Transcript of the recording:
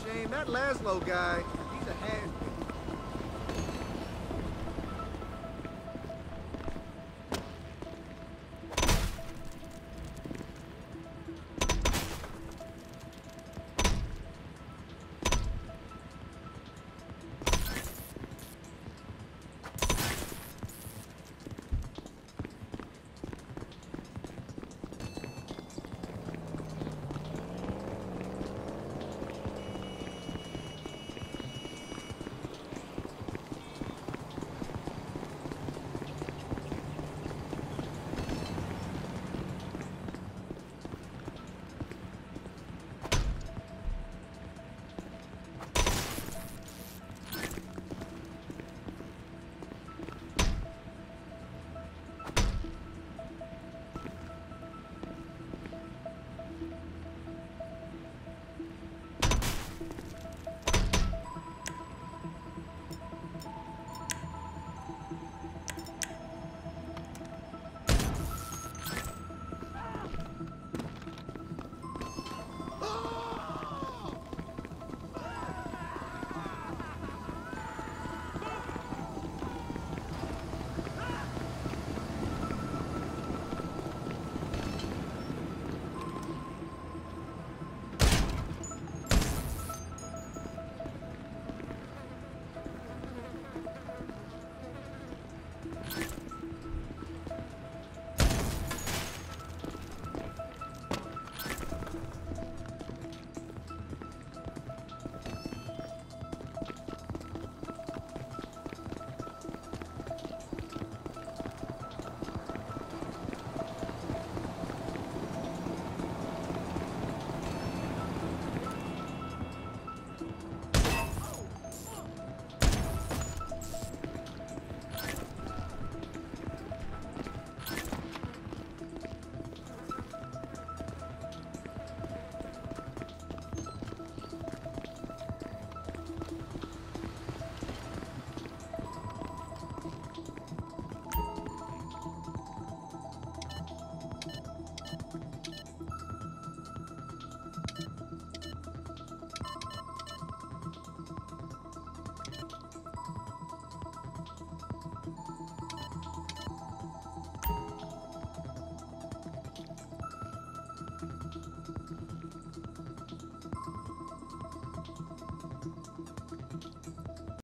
Shame. That Laszlo guy, he's a hand